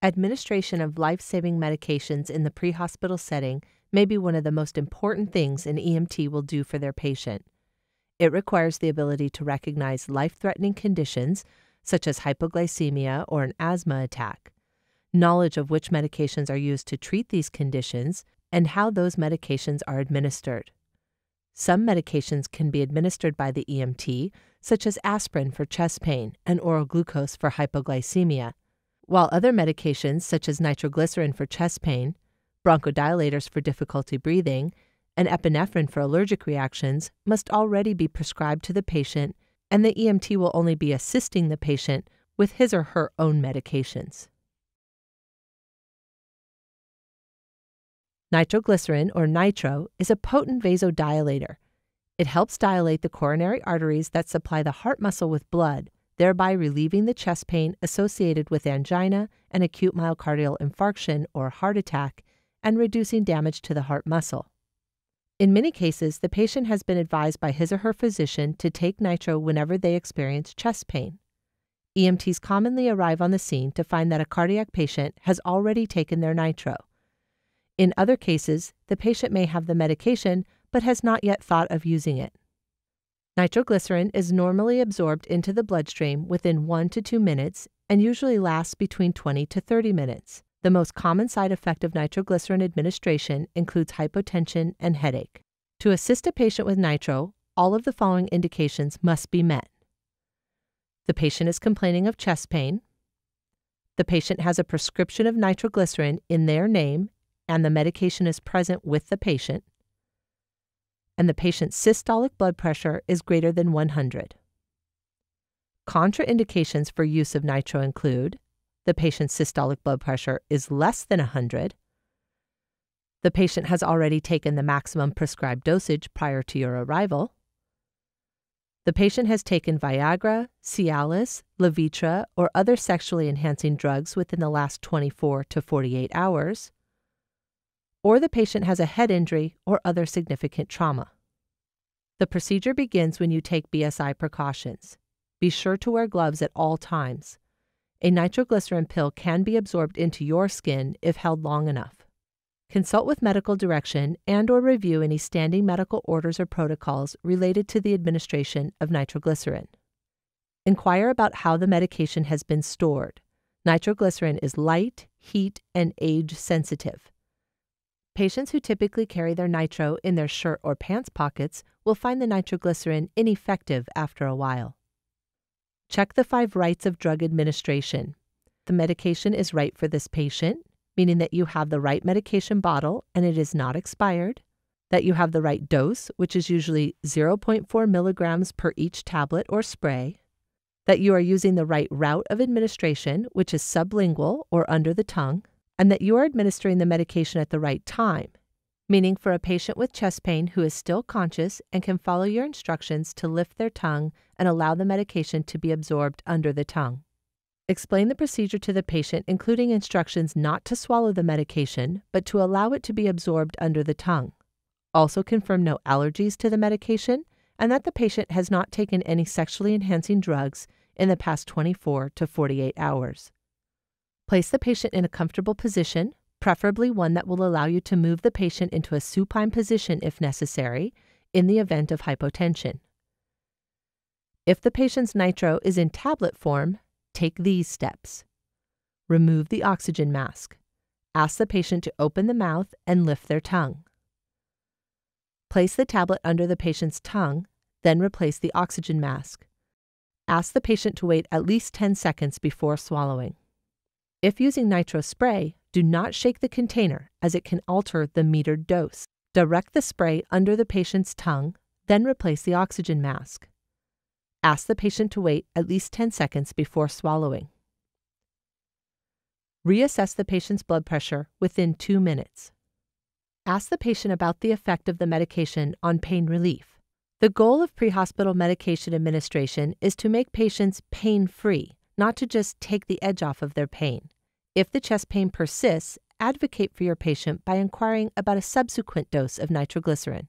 Administration of life saving medications in the pre hospital setting may be one of the most important things an EMT will do for their patient. It requires the ability to recognize life threatening conditions, such as hypoglycemia or an asthma attack, knowledge of which medications are used to treat these conditions, and how those medications are administered. Some medications can be administered by the EMT, such as aspirin for chest pain and oral glucose for hypoglycemia, while other medications, such as nitroglycerin for chest pain, bronchodilators for difficulty breathing, and epinephrine for allergic reactions, must already be prescribed to the patient, and the EMT will only be assisting the patient with his or her own medications. Nitroglycerin, or nitro, is a potent vasodilator. It helps dilate the coronary arteries that supply the heart muscle with blood, thereby relieving the chest pain associated with angina and acute myocardial infarction or heart attack, and reducing damage to the heart muscle. In many cases, the patient has been advised by his or her physician to take nitro whenever they experience chest pain. EMTs commonly arrive on the scene to find that a cardiac patient has already taken their nitro. In other cases, the patient may have the medication but has not yet thought of using it. Nitroglycerin is normally absorbed into the bloodstream within 1 to 2 minutes and usually lasts between 20 to 30 minutes. The most common side effect of nitroglycerin administration includes hypotension and headache. To assist a patient with nitro, all of the following indications must be met. The patient is complaining of chest pain. The patient has a prescription of nitroglycerin in their name and the medication is present with the patient, and the patient's systolic blood pressure is greater than 100. Contraindications for use of nitro include the patient's systolic blood pressure is less than 100, the patient has already taken the maximum prescribed dosage prior to your arrival, the patient has taken Viagra, Cialis, Levitra, or other sexually enhancing drugs within the last 24 to 48 hours, or the patient has a head injury or other significant trauma. The procedure begins when you take BSI precautions. Be sure to wear gloves at all times. A nitroglycerin pill can be absorbed into your skin if held long enough. Consult with medical direction and or review any standing medical orders or protocols related to the administration of nitroglycerin. Inquire about how the medication has been stored. Nitroglycerin is light, heat, and age sensitive. Patients who typically carry their nitro in their shirt or pants pockets will find the nitroglycerin ineffective after a while. Check the five rights of drug administration. The medication is right for this patient, meaning that you have the right medication bottle and it is not expired, that you have the right dose, which is usually 0.4 milligrams per each tablet or spray, that you are using the right route of administration, which is sublingual or under the tongue, and that you are administering the medication at the right time, meaning for a patient with chest pain who is still conscious and can follow your instructions to lift their tongue and allow the medication to be absorbed under the tongue. Explain the procedure to the patient, including instructions not to swallow the medication, but to allow it to be absorbed under the tongue. Also, confirm no allergies to the medication and that the patient has not taken any sexually enhancing drugs in the past 24 to 48 hours. Place the patient in a comfortable position, preferably one that will allow you to move the patient into a supine position if necessary in the event of hypotension. If the patient's nitro is in tablet form, take these steps. Remove the oxygen mask. Ask the patient to open the mouth and lift their tongue. Place the tablet under the patient's tongue, then replace the oxygen mask. Ask the patient to wait at least 10 seconds before swallowing. If using nitro spray, do not shake the container as it can alter the metered dose. Direct the spray under the patient's tongue, then replace the oxygen mask. Ask the patient to wait at least 10 seconds before swallowing. Reassess the patient's blood pressure within two minutes. Ask the patient about the effect of the medication on pain relief. The goal of pre-hospital medication administration is to make patients pain free not to just take the edge off of their pain. If the chest pain persists, advocate for your patient by inquiring about a subsequent dose of nitroglycerin.